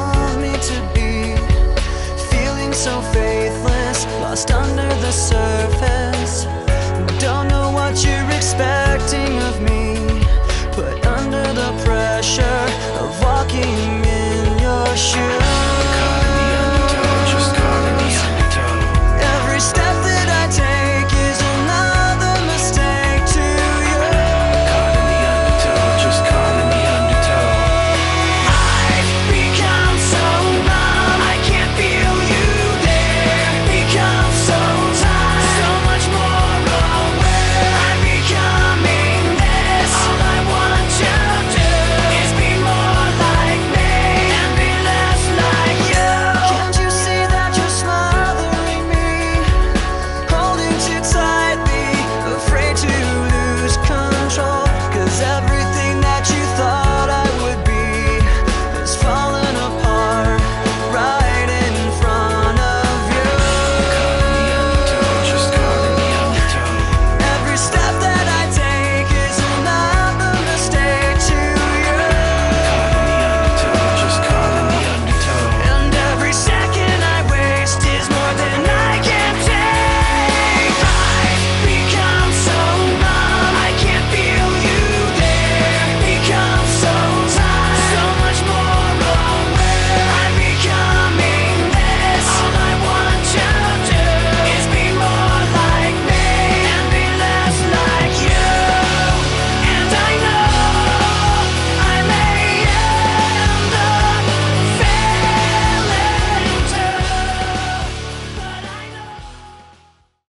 want me to be. Feeling so faithless, lost under the surface. Don't know